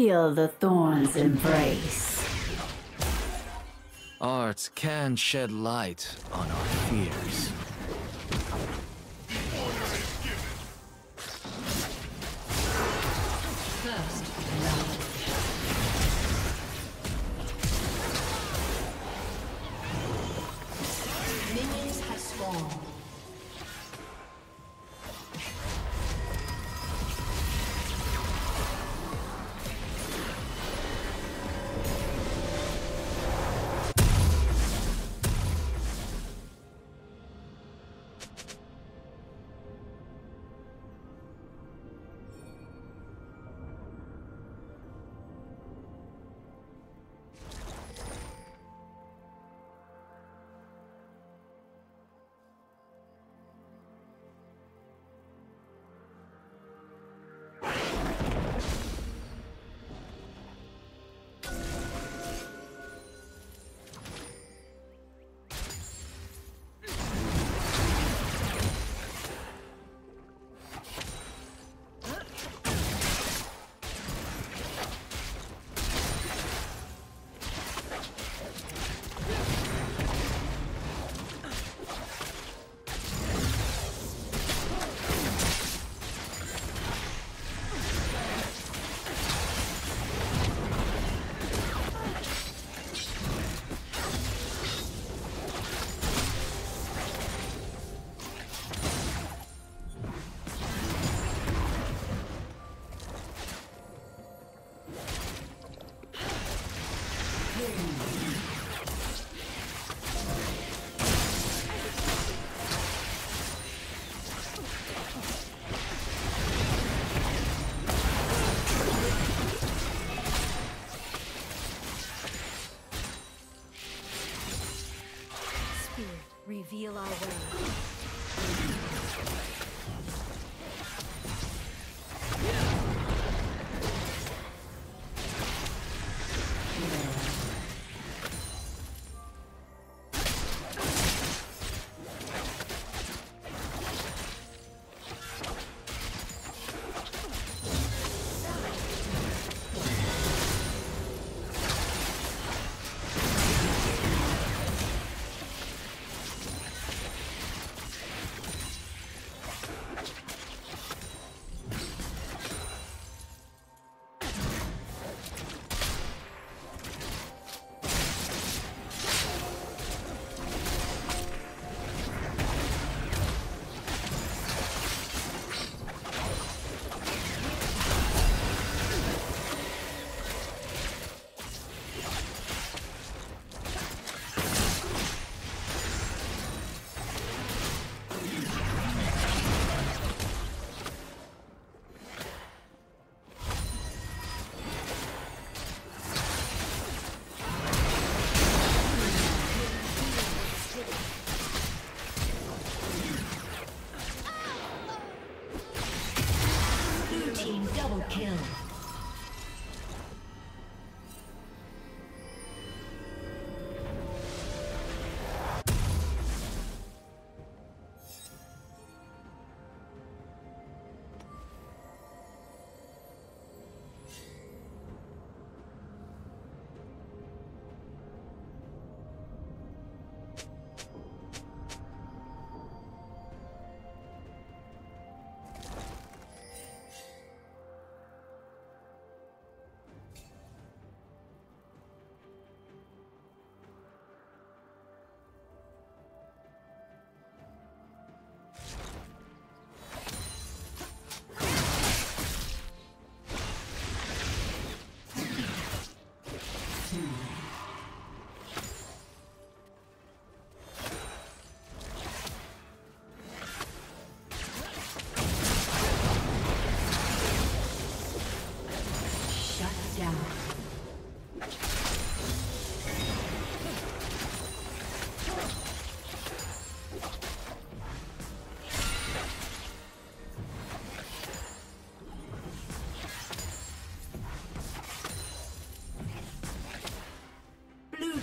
Feel the thorns embrace. Art can shed light on our fears.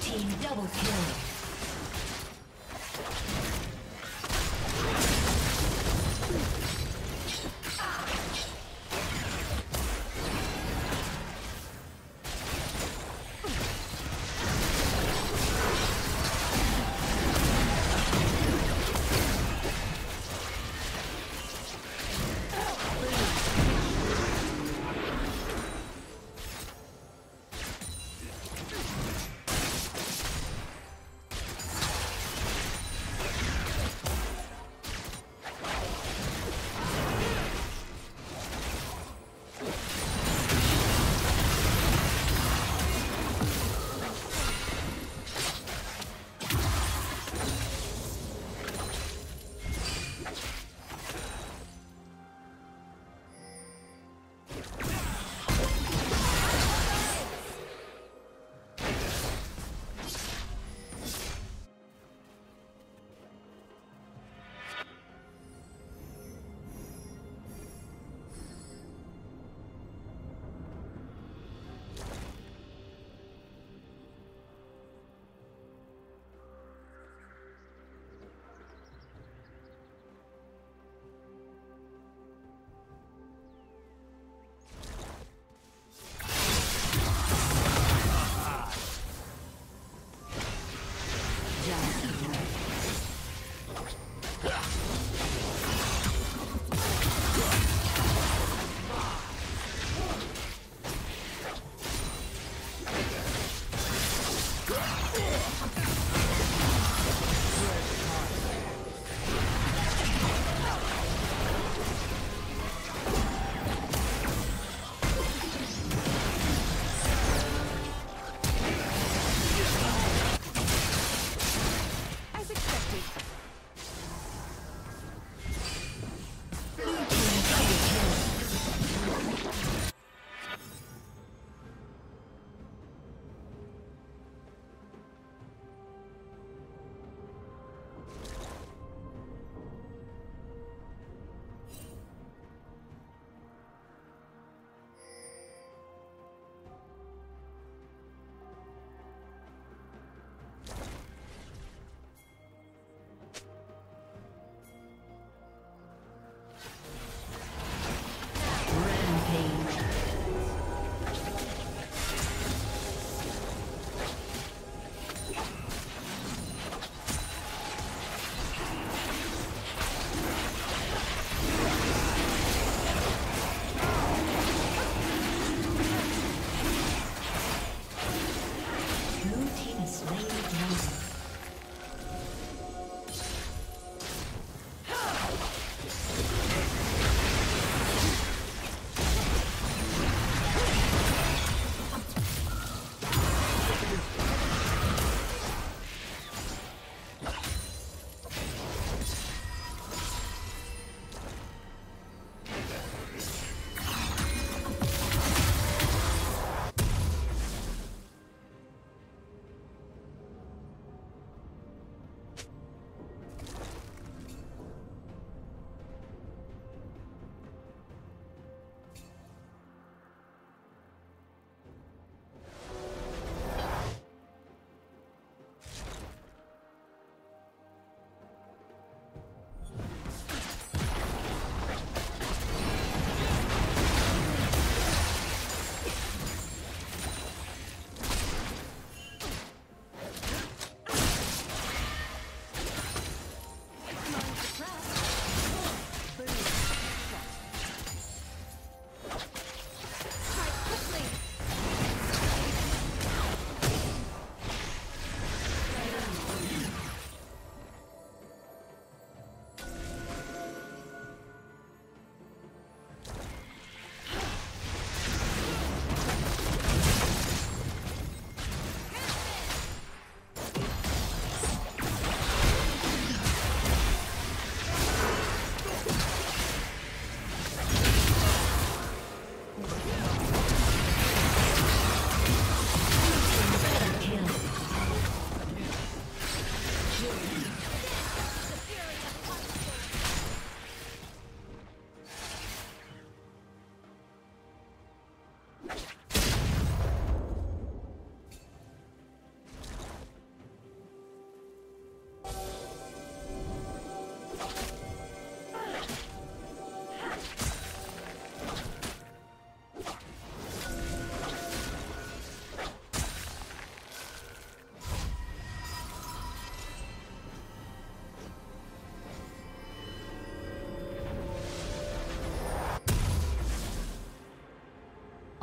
Team double kill.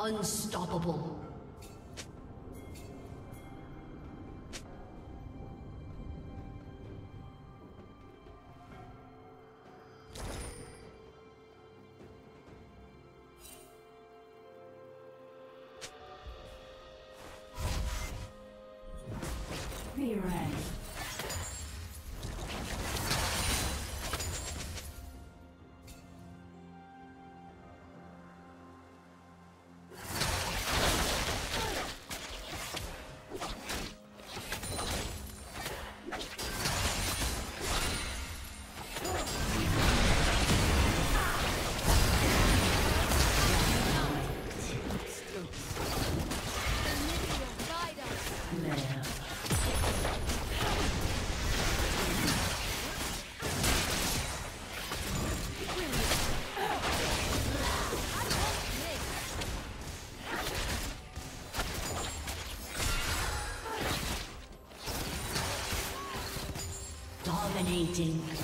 Unstoppable. Dominating.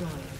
Destroyed.